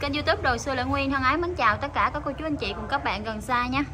Kênh youtube Đồ Xưa lại Nguyên thân ái mến chào tất cả các cô chú anh chị cùng các bạn gần xa nha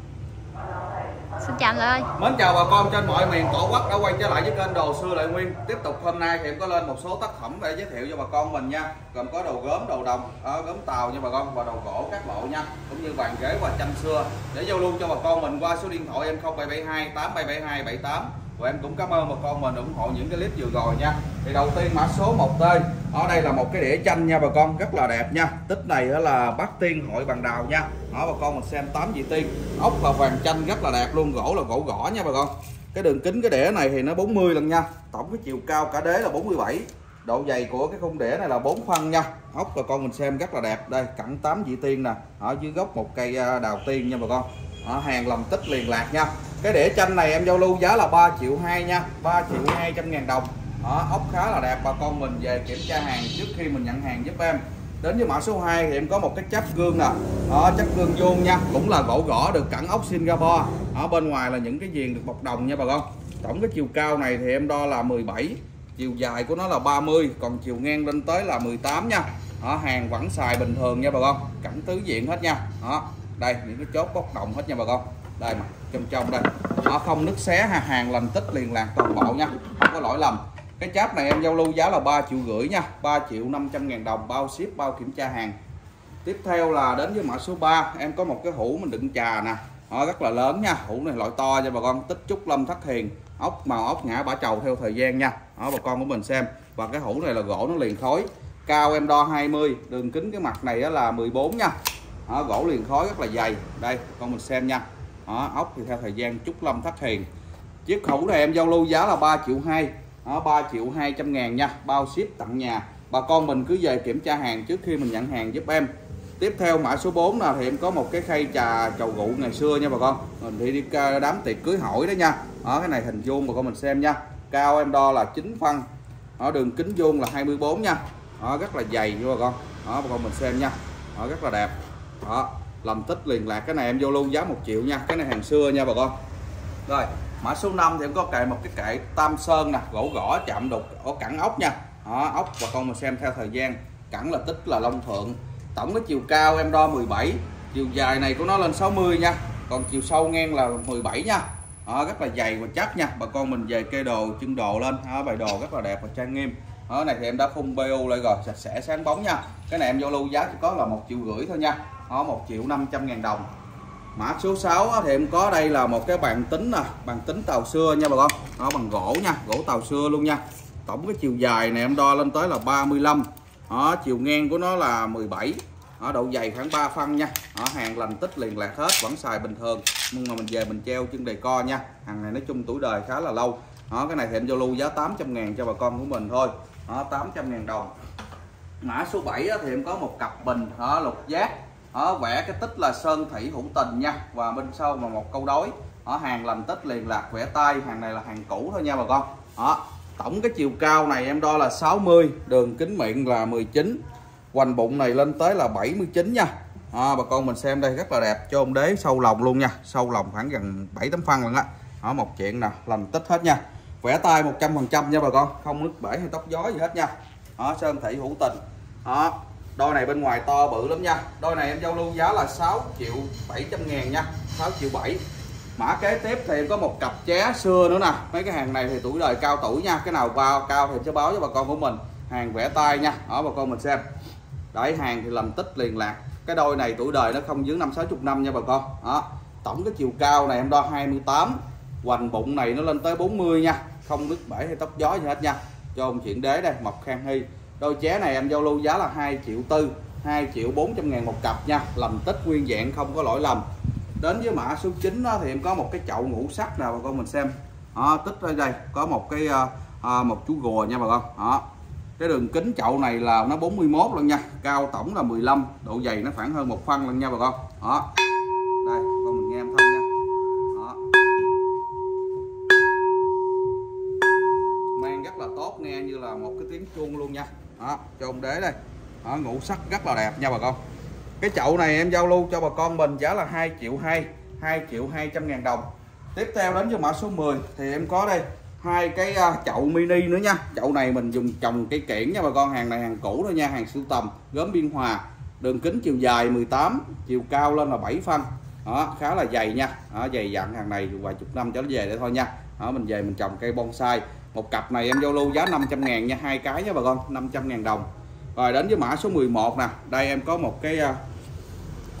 Xin chào Lợi ơi. Mến chào bà con trên mọi miền tổ quốc đã quay trở lại với kênh Đồ Xưa lại Nguyên. Tiếp tục hôm nay thì em có lên một số tác phẩm để giới thiệu cho bà con mình nha. Gồm có đồ gốm, đồ đồng, ở gốm tàu nha bà con và đồ gỗ các lộ nha. Cũng như bàn ghế và tranh xưa. Để giao lưu cho bà con mình qua số điện thoại em 0772 8772 78 và em cũng cảm ơn bà con mình ủng hộ những cái clip vừa rồi nha. Thì đầu tiên mã số 1T ở đây là một cái đĩa chanh nha bà con rất là đẹp nha. Tích này đó là bát tiên hội bằng đào nha. Đó bà con mình xem 8 vị tiên. Ốc và vàng chanh rất là đẹp luôn gỗ là gỗ gõ nha bà con. Cái đường kính cái đĩa này thì nó 40 lần nha. Tổng cái chiều cao cả đế là 47 độ dày của cái khung đĩa này là 4 phân nha. Ốc bà con mình xem rất là đẹp. Đây cẳng 8 vị tiên nè. Ở dưới gốc một cây à, đào tiên nha bà con. Đó, hàng lòng tích liền lạc nha cái đĩa chanh này em giao lưu giá là 3 triệu 2 nha 3 triệu 200 ngàn đồng. Đó, ốc khá là đẹp bà con mình về kiểm tra hàng trước khi mình nhận hàng giúp em. Đến với mã số 2 thì em có một cái chắp gương nè. Đó, chắp gương vuông nha cũng là gỗ gõ được cẳng ốc Singapore. Ở bên ngoài là những cái viền được bọc đồng nha bà con. Tổng cái chiều cao này thì em đo là 17 chiều dài của nó là 30 còn chiều ngang lên tới là 18 nha. Đó, hàng vẫn xài bình thường nha bà con cẳng tứ diện hết nha. Đó đây những cái chốt bóc đồng hết nha bà con đây mà trong trong đây. Nó không nứt xé ha hàng lành tích liền lạc toàn bộ nha không có lỗi lầm. Cái cháp này em giao lưu giá là 3 triệu rưỡi nha 3 triệu 500 ngàn đồng bao ship bao kiểm tra hàng. Tiếp theo là đến với mã số 3 em có một cái hũ mình đựng trà nè. Nó rất là lớn nha hũ này loại to cho bà con tích trúc lâm thất hiền. Ốc màu ốc ngã bả trầu theo thời gian nha đó bà con của mình xem. Và cái hũ này là gỗ nó liền khối cao em đo 20 đường kính cái mặt này là 14 nha. Đó, gỗ liền khói rất là dày. Đây con mình xem nha đó, ốc thì theo thời gian trúc lâm thất hiền chiếc khẩu này em giao lưu giá là 3 triệu 2 đó, 3 triệu 200 ngàn nha bao ship tặng nhà. Bà con mình cứ về kiểm tra hàng trước khi mình nhận hàng giúp em. Tiếp theo mã số 4 là thì em có một cái khay trà chầu rượu ngày xưa nha bà con. Mình đi đi đám tiệc cưới hỏi đó nha. Đó cái này hình vuông bà con mình xem nha. Cao em đo là 9 phân. Ở đường kính vuông là 24 nha. Đó rất là dày nha bà con. Đó bà con mình xem nha. Đó rất là đẹp. Đó làm tích liền lạc. Cái này em vô luôn giá một triệu nha. Cái này hàng xưa nha bà con. Rồi mã số 5 thì em có kệ một cái kệ tam sơn nè gỗ gõ chạm đục ở cẳng ốc nha. Đó, ốc bà con mà xem theo thời gian. Cẳng là tích là long thượng. Tổng cái chiều cao em đo 17 chiều dài này của nó lên 60 nha. Còn chiều sâu ngang là 17 nha. Đó, rất là dày và chắc nha. Bà con mình về kê đồ chân đồ lên. Đó, bài đồ rất là đẹp và trang nghiêm. Đó này thì em đã phun BU lại rồi sạch sẽ sáng bóng nha. Cái này em vô lưu giá chỉ có là một triệu rưỡi thôi nha đó 1 triệu 500 ngàn đồng. Mã số 6 thì em có đây là một cái bàn tính nè bàn tính tàu xưa nha bà con. Nó bằng gỗ nha gỗ tàu xưa luôn nha. Tổng cái chiều dài này em đo lên tới là 35 đó chiều ngang của nó là 17 đó, độ dày khoảng 3 phân nha. Đó, hàng lành tích liền lạc hết vẫn xài bình thường. Nhưng mà mình về mình treo chân đề co nha. Hàng này nói chung tuổi đời khá là lâu. Đó cái này thì em giao lưu giá 800 ngàn cho bà con của mình thôi. Đó 800 ngàn đồng. Mã số 7 thì em có một cặp bình đó, lục giác đó, vẽ cái tích là sơn thủy hữu tình nha. Và bên sau là một câu đối. Ở hàng làm tích liền lạc vẽ tay. Hàng này là hàng cũ thôi nha bà con. Đó tổng cái chiều cao này em đo là 60 đường kính miệng là 19 hoành bụng này lên tới là 79 nha. À, bà con mình xem đây rất là đẹp. Chôn đế sâu lòng luôn nha. Sâu lòng khoảng gần 7 tấm phân luôn á. Đó một chuyện nè làm tích hết nha. Vẽ tay 100 phần trăm nha bà con. Không nước bể hay tóc gió gì hết nha. Đó sơn thị hữu tình. Đó đôi này bên ngoài to bự lắm nha. Đôi này em giao lưu giá là 6 triệu 700 ngàn nha. 6 triệu 7 mã kế tiếp thì em có một cặp ché xưa nữa nè. Mấy cái hàng này thì tuổi đời cao tuổi nha. Cái nào vào cao thì em sẽ báo cho bà con của mình. Hàng vẽ tay nha. Ở bà con mình xem. Đấy, hàng thì làm tích liền lạc. Cái đôi này tuổi đời nó không dưới năm, sáu chục năm nha bà con. Đó. Tổng cái chiều cao này em đo 28 hoành bụng này nó lên tới 40 nha. Không đứt bể hay tóc gió gì hết nha. Cho ông chuyện đế đây mọc khang hy đôi ché này em giao lưu giá là 2 triệu tư 2 triệu 400 ngàn một cặp nha. Làm tích nguyên dạng không có lỗi lầm. Đến với mã số 9 đó, thì em có một cái chậu ngũ sắc nào bà con mình xem. Đó, tích ở đây có một cái à, à một chú gùa nha bà con. Đó. Cái đường kính chậu này là nó 41 luôn nha cao tổng là 15 độ dày nó khoảng hơn một phân luôn nha bà con. Đó. Đây con mình nghe em thông nha. Đó. mang rất là tốt nghe như là một cái tiếng chuông luôn nha đó cho ông đế đây. Đó, ngũ sắc rất là đẹp nha bà con. Cái chậu này em giao lưu cho bà con mình giá là 2 triệu 2 2 triệu 200 ngàn đồng. Tiếp theo đến cho mã số 10 thì em có đây hai cái à, chậu mini nữa nha. Chậu này mình dùng trồng cây kiển nha bà con hàng này hàng cũ thôi nha hàng sưu tầm gốm biên hòa. Đường kính chiều dài 18 chiều cao lên là 7 phân. Đó khá là dày nha. Đó, dày dặn hàng này vài chục năm trở về để thôi nha. Đó, mình về mình trồng cây bonsai một cặp này em giao lưu giá 500 ngàn nha hai cái nha bà con 500 ngàn đồng. Rồi đến với mã số 11 nè đây em có một cái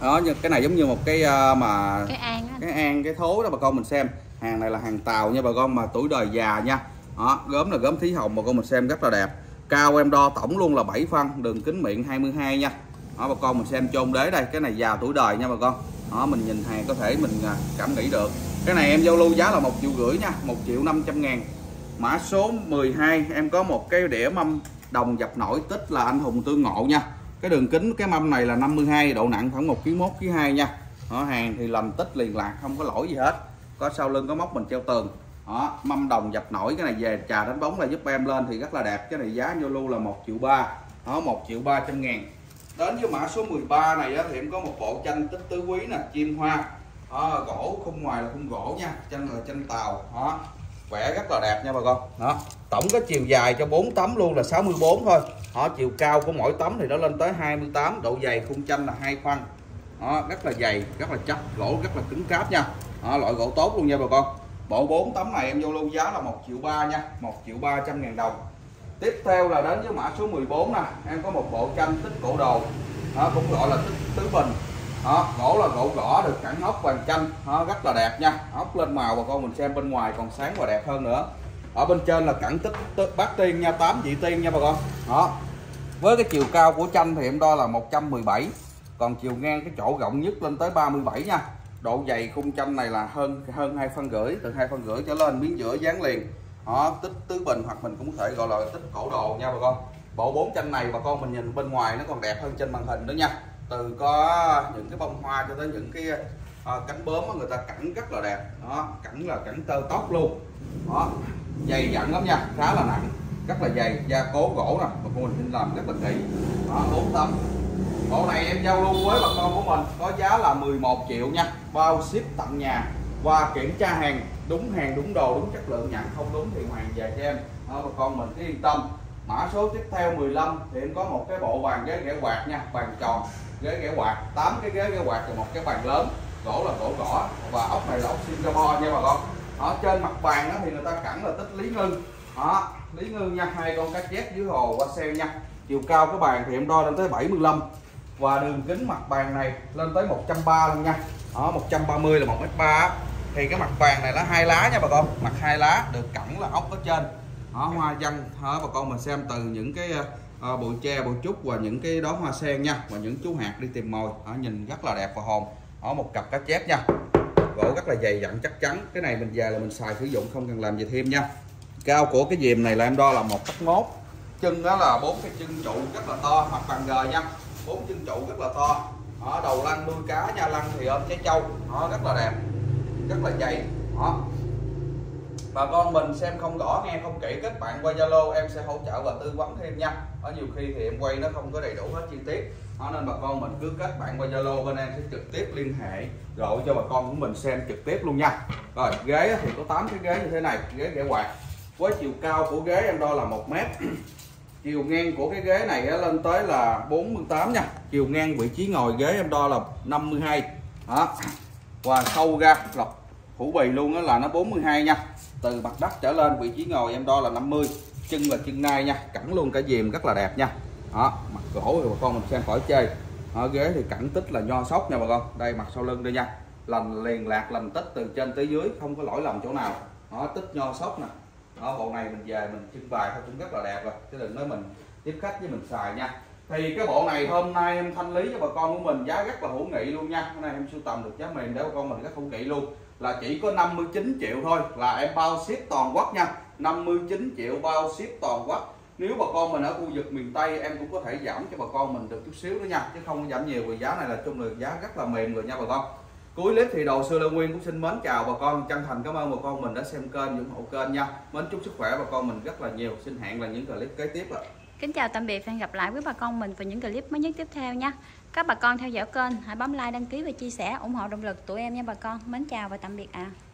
đó cái này giống như một cái mà cái an cái an cái thố đó bà con mình xem. Hàng này là hàng tàu nha bà con mà tuổi đời già nha. Đó gốm là gốm thí hồng bà con mình xem rất là đẹp. Cao em đo tổng luôn là 7 phân đường kính miệng 22 nha. Đó bà con mình xem chôn đế đây cái này già tuổi đời nha bà con. Đó mình nhìn hàng có thể mình à, cảm nghĩ được. Cái này em giao lưu giá là một triệu rưỡi nha một triệu 500 ngàn mã số 12 em có một cái đĩa mâm đồng dập nổi tích là anh hùng tương ngộ nha. Cái đường kính cái mâm này là 52 độ nặng khoảng 1 kg 1 kg 2 nha. Đó, hàng thì làm tích liền lạc không có lỗi gì hết. Có sau lưng có móc mình treo tường. Đó, mâm đồng dập nổi cái này về trà đánh bóng là giúp em lên thì rất là đẹp. Cái này giá vô lưu là 1 triệu ba đó 1 triệu 300 ngàn. Đến với mã số 13 này á, thì em có một bộ tranh tích tứ quý nè chim hoa. Đó, gỗ khung ngoài là khung gỗ nha. Tranh là tranh tàu đó vẽ rất là đẹp nha bà con. Đó. Tổng có chiều dài cho 4 tấm luôn là 64 thôi. Đó chiều cao của mỗi tấm thì nó lên tới 28 độ dày khung tranh là hai phân đó rất là dày rất là chắc gỗ rất là cứng cáp nha. Đó, loại gỗ tốt luôn nha bà con. Bộ 4 tấm này em vô lưu giá là 1 triệu ba nha 1 triệu 300 ngàn đồng. Tiếp theo là đến với mã số 14 nè. Em có một bộ tranh tích cổ đồ. Đó, cũng gọi là tích tứ bình đó, gỗ là gỗ gõ được cẳng ốc vàng chanh. Đó, rất là đẹp nha. Ốc lên màu bà con mình xem bên ngoài còn sáng và đẹp hơn nữa. Ở bên trên là cẳng tích, tích bát tiên nha 8 vị tiên nha bà con. Đó. Với cái chiều cao của chanh thì em đo là 117 còn chiều ngang cái chỗ rộng nhất lên tới 37 nha. Độ dày khung chanh này là hơn hơn hai phân rưỡi từ hai phân rưỡi trở lên miếng giữa dán liền. Đó tích tứ bình hoặc mình cũng có thể gọi là tích cổ đồ nha bà con. Bộ bốn chanh này bà con mình nhìn bên ngoài nó còn đẹp hơn trên màn hình nữa nha từ có những cái bông hoa cho tới những cái à, cánh bướm người ta cảnh rất là đẹp. Đó cảnh là cảnh tơ tóc luôn. Đó dày dặn lắm nha khá là nặng rất là dày gia cố gỗ nè mà con mình làm rất là kỹ. Đó bốn tấm. Bộ này em giao luôn với bà con của mình có giá là 11 triệu nha. Bao ship tận nhà qua kiểm tra hàng đúng hàng đúng đồ đúng chất lượng nhận không đúng thì hoàn về cho em. Đó, bà con mình cứ yên tâm mã số tiếp theo 15 thì em có một cái bộ bàn ghế ghẻ quạt nha bàn tròn, ghế ghẻ quạt 8 cái ghế ghẻ quạt và một cái bàn lớn, gỗ là gỗ gõ và ốc này là ốc Singapore nha bà con. Ở trên mặt bàn đó thì người ta cẳng là tích lý ngư đó, lý ngư nha, hai con cá chép dưới hồ qua xe nha. Chiều cao cái bàn thì em đo lên tới 75 và đường kính mặt bàn này lên tới 130 luôn nha. Đó 130 là 1 m 3 thì cái mặt bàn này là hai lá nha bà con, mặt hai lá được cẳng là ốc ở trên đó hoa văn đó bà con mình xem từ những cái ờ, ờ, bụi tre bụi trúc và những cái đó hoa sen nha. Và những chú hạt đi tìm mồi. Đó, nhìn rất là đẹp và hồn. Đó một cặp cá chép nha. Gỗ rất là dày dặn chắc chắn. Cái này mình về là mình xài sử dụng không cần làm gì thêm nha. Cao của cái dìm này là em đo là một tấc mốt. Chân đó là bốn cái chân trụ rất là to mặt bằng gờ nha. Bốn chân trụ rất là to. Đó, đầu lăn nuôi cá nha. Lăn thì ôm trái trâu. Nó rất là đẹp. Rất là dày. Đó bà con mình xem không rõ, nghe không kỹ, kết bạn qua zalo, em sẽ hỗ trợ và tư vấn thêm nha. Ở nhiều khi thì em quay nó không có đầy đủ hết chi tiết. Đó, nên bà con mình cứ kết bạn qua zalo, bên em sẽ trực tiếp liên hệ gọi cho bà con của mình xem trực tiếp luôn nha. Rồi, ghế thì có 8 cái ghế như thế này, ghế ghế quạt. Với chiều cao của ghế em đo là một mét. Chiều ngang của cái ghế này lên tới là 48 nha. Chiều ngang vị trí ngồi ghế em đo là 52 đó. Và sâu ra lọc phủ bì luôn đó là nó 42 nha từ mặt đất trở lên vị trí ngồi em đo là 50 chân là chân nai nha, cẳng luôn cả dìm rất là đẹp nha. Đó, mặt gỗ thì bà con mình xem khỏi chơi. Ở ghế thì cẳng tích là nho sóc nha bà con. Đây, mặt sau lưng đây nha. Lành liền lạc, lành tích từ trên tới dưới, không có lỗi lầm chỗ nào. Đó, tích nho sóc nè. Đó, bộ này mình về mình trưng bày thôi, cũng rất là đẹp rồi. Chứ đừng nói mình tiếp khách với mình xài nha thì cái bộ này hôm nay em thanh lý cho bà con của mình giá rất là hữu nghị luôn nha. Hôm nay em sưu tầm được giá mềm để bà con mình rất hữu nghị luôn. Là chỉ có 59 triệu thôi, là em bao ship toàn quốc nha. 59 triệu bao ship toàn quốc. Nếu bà con mình ở khu vực miền Tây, em cũng có thể giảm cho bà con mình được chút xíu nữa nha. Chứ không giảm nhiều, vì giá này là chung là giá rất là mềm rồi nha bà con. Cuối clip thì đầu xưa Lê Nguyên cũng xin mến chào bà con. Chân thành cảm ơn bà con mình đã xem kênh, ủng hộ kênh nha. Mến chúc sức khỏe bà con mình rất là nhiều. Xin hẹn là những clip kế tiếp ạ. Kính chào tạm biệt và hẹn gặp lại quý bà con mình vào những clip mới nhất tiếp theo nha các bà con theo dõi kênh, hãy bấm like, đăng ký và chia sẻ ủng hộ động lực tụi em nha bà con mến chào và tạm biệt ạ à.